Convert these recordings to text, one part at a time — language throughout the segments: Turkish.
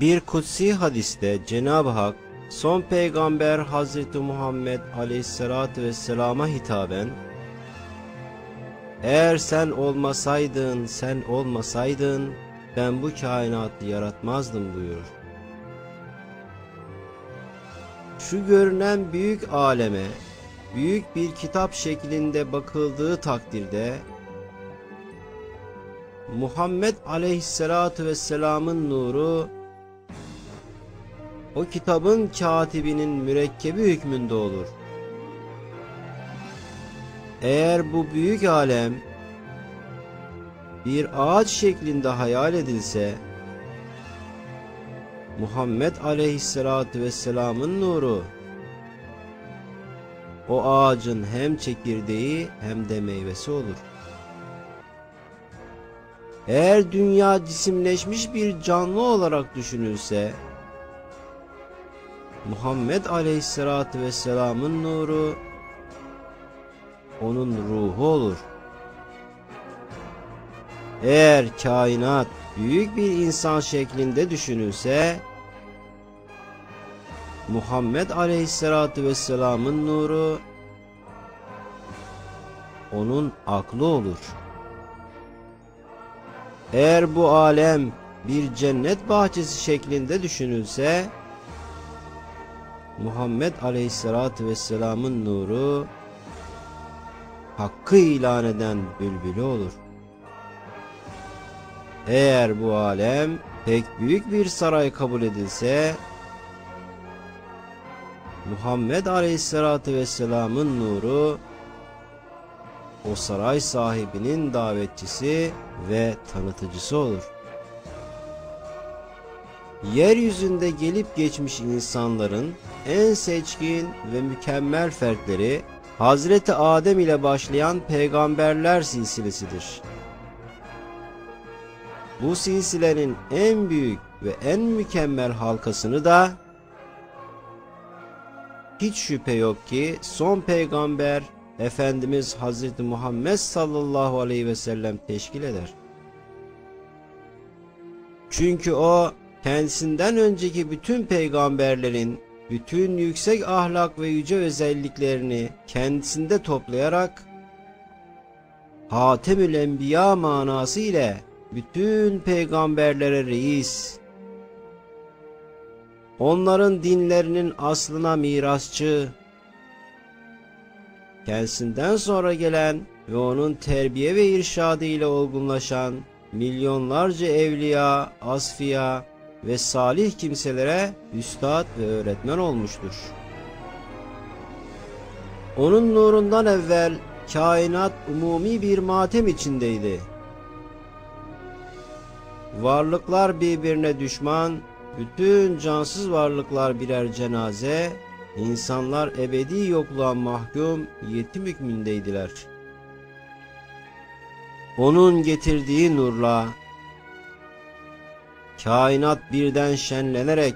Bir kutsi hadiste Cenab-ı Hak son peygamber Hazreti Muhammed Aleyhisselatü Vesselam'a hitaben Eğer sen olmasaydın, sen olmasaydın ben bu kainatı yaratmazdım buyurur. Şu görünen büyük aleme büyük bir kitap şeklinde bakıldığı takdirde Muhammed Aleyhisselatü Vesselam'ın nuru o kitabın katibinin mürekkebi hükmünde olur. Eğer bu büyük alem bir ağaç şeklinde hayal edilse Muhammed Aleyhisselatü Vesselam'ın nuru o ağacın hem çekirdeği hem de meyvesi olur. Eğer dünya cisimleşmiş bir canlı olarak düşünülse Muhammed Aleyhisselatü Vesselam'ın nuru onun ruhu olur. Eğer kainat büyük bir insan şeklinde düşünülse Muhammed Aleyhisselatü Vesselam'ın nuru onun aklı olur. Eğer bu alem bir cennet bahçesi şeklinde düşünülse Muhammed Aleyhisselatü Vesselam'ın nuru hakkı ilan eden bülbülü olur. Eğer bu alem pek büyük bir saray kabul edilse Muhammed Aleyhisselatü Vesselam'ın nuru o saray sahibinin davetçisi ve tanıtıcısı olur. Yeryüzünde gelip geçmiş insanların en seçkin ve mükemmel fertleri Hazreti Adem ile başlayan peygamberler silsilesidir. Bu silsilenin en büyük ve en mükemmel halkasını da hiç şüphe yok ki son peygamber Efendimiz Hazreti Muhammed sallallahu aleyhi ve sellem teşkil eder. Çünkü o kendisinden önceki bütün peygamberlerin bütün yüksek ahlak ve yüce özelliklerini kendisinde toplayarak Hatemül Enbiya manası ile bütün peygamberlere reis, onların dinlerinin aslına mirasçı, kendisinden sonra gelen ve onun terbiye ve irşadı ile olgunlaşan milyonlarca evliya, asfiya ve salih kimselere üstad ve öğretmen olmuştur. Onun nurundan evvel kainat umumi bir matem içindeydi. Varlıklar birbirine düşman, bütün cansız varlıklar birer cenaze, insanlar ebedi yokluğa mahkum yetim hükmündeydiler. Onun getirdiği nurla kainat birden şenlenerek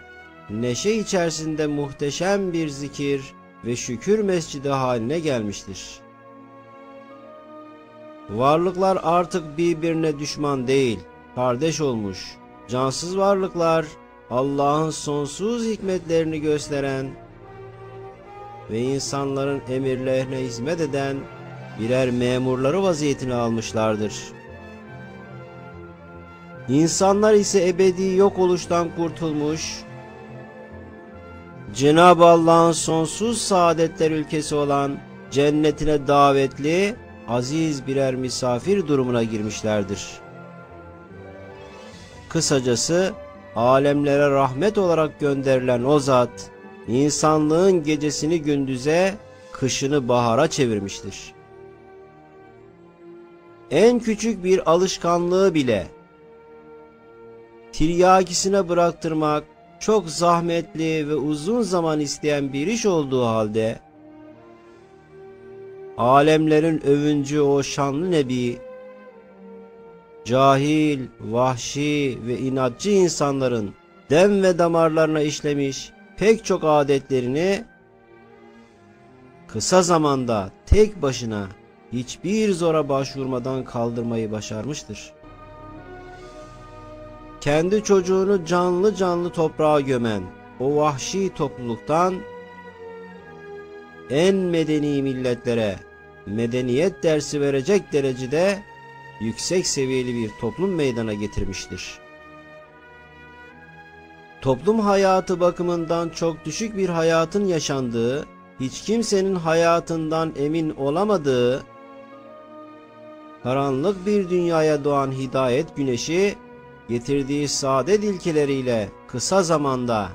neşe içerisinde muhteşem bir zikir ve şükür mescidi haline gelmiştir. Varlıklar artık birbirine düşman değil, kardeş olmuş. Cansız varlıklar Allah'ın sonsuz hikmetlerini gösteren ve insanların emirlerine hizmet eden birer memurları vaziyetini almışlardır. İnsanlar ise ebedi yok oluştan kurtulmuş, Cenab-ı Allah'ın sonsuz saadetler ülkesi olan cennetine davetli, aziz birer misafir durumuna girmişlerdir. Kısacası alemlere rahmet olarak gönderilen o zat, insanlığın gecesini gündüze, kışını bahara çevirmiştir. En küçük bir alışkanlığı bile tiryakisine bıraktırmak çok zahmetli ve uzun zaman isteyen bir iş olduğu halde alemlerin övüncü o şanlı nebi cahil, vahşi ve inatçı insanların dem ve damarlarına işlemiş pek çok adetlerini kısa zamanda tek başına hiçbir zora başvurmadan kaldırmayı başarmıştır. Kendi çocuğunu canlı canlı toprağa gömen o vahşi topluluktan en medeni milletlere medeniyet dersi verecek derecede yüksek seviyeli bir toplum meydana getirmiştir. Toplum hayatı bakımından çok düşük bir hayatın yaşandığı, hiç kimsenin hayatından emin olamadığı, karanlık bir dünyaya doğan hidayet güneşi, getirdiği saadet ilkeleriyle kısa zamanda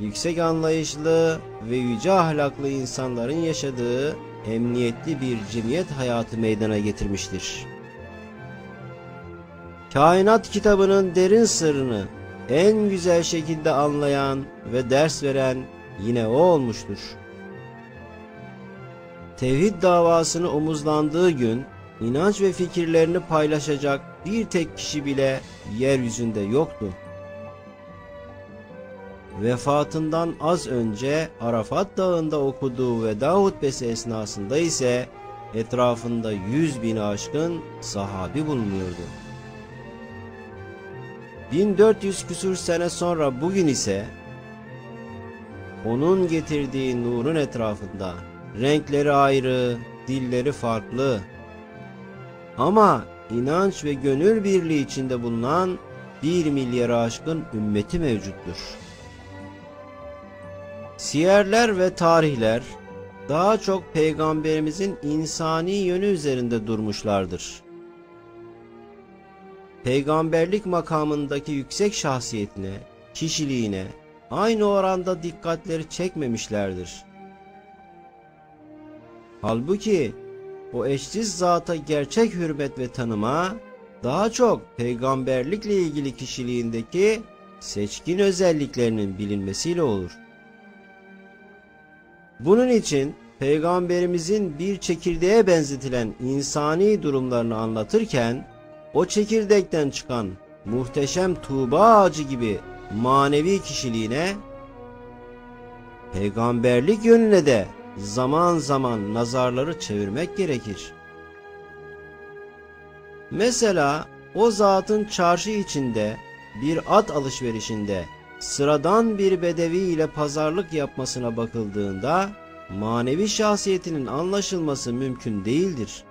yüksek anlayışlı ve yüce ahlaklı insanların yaşadığı emniyetli bir cemiyet hayatı meydana getirmiştir. Kainat kitabının derin sırrını en güzel şekilde anlayan ve ders veren yine o olmuştur. Tevhid davasını omuzlandığı gün inanç ve fikirlerini paylaşacak bir tek kişi bile yeryüzünde yoktu. Vefatından az önce Arafat Dağı'nda okuduğu veda hutbesi esnasında ise etrafında yüz bin aşkın sahabi bulunuyordu. 1400 küsur sene sonra bugün ise onun getirdiği nurun etrafında renkleri ayrı, dilleri farklı ama inanç ve gönül birliği içinde bulunan bir milyara aşkın ümmeti mevcuttur. Siyerler ve tarihler daha çok peygamberimizin insani yönü üzerinde durmuşlardır. Peygamberlik makamındaki yüksek şahsiyetine, kişiliğine aynı oranda dikkatleri çekmemişlerdir. Halbuki o eşsiz zata gerçek hürmet ve tanıma daha çok peygamberlikle ilgili kişiliğindeki seçkin özelliklerinin bilinmesiyle olur. Bunun için peygamberimizin bir çekirdeğe benzetilen insani durumlarını anlatırken o çekirdekten çıkan muhteşem tuğba ağacı gibi manevi kişiliğine peygamberlik yönüne de zaman zaman nazarları çevirmek gerekir. Mesela o zatın çarşı içinde bir at alışverişinde sıradan bir bedevi ile pazarlık yapmasına bakıldığında manevi şahsiyetinin anlaşılması mümkün değildir.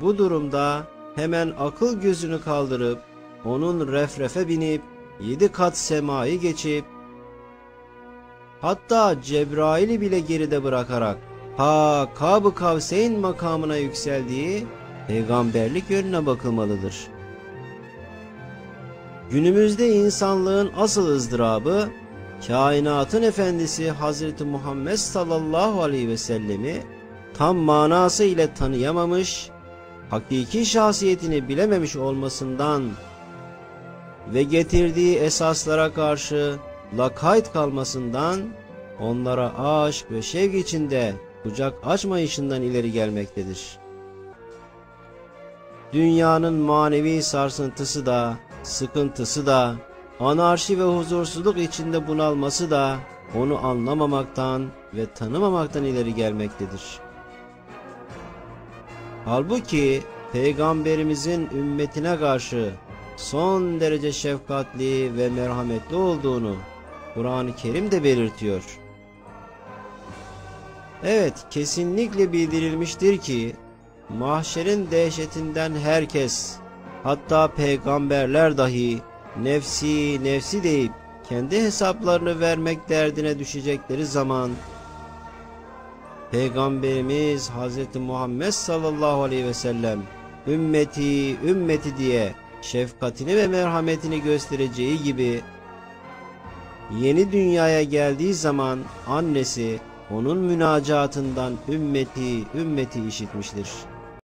Bu durumda hemen akıl gözünü kaldırıp onun refrefe binip yedi kat semayı geçip hatta Cebrail'i bile geride bırakarak ha Kab-ı Kavseyn makamına yükseldiği peygamberlik yönüne bakılmalıdır. Günümüzde insanlığın asıl ızdırabı kainatın efendisi Hazreti Muhammed sallallahu aleyhi ve sellemi tam manası ile tanıyamamış, hakiki şahsiyetini bilememiş olmasından ve getirdiği esaslara karşı lakayt kalmasından onlara aşk ve şevk içinde kucak açmayışından ileri gelmektedir. Dünyanın manevi sarsıntısı da, sıkıntısı da, anarşi ve huzursuzluk içinde bunalması da onu anlamamaktan ve tanımamaktan ileri gelmektedir. Halbuki Peygamberimizin ümmetine karşı son derece şefkatli ve merhametli olduğunu Kur'an-ı Kerim de belirtiyor. Evet, kesinlikle bildirilmiştir ki mahşerin dehşetinden herkes, hatta peygamberler dahi nefsi nefsi deyip kendi hesaplarını vermek derdine düşecekleri zaman Peygamberimiz Hz. Muhammed sallallahu aleyhi ve sellem ümmeti ümmeti diye şefkatini ve merhametini göstereceği gibi yeni dünyaya geldiği zaman annesi onun münacatından ümmeti ümmeti işitmiştir.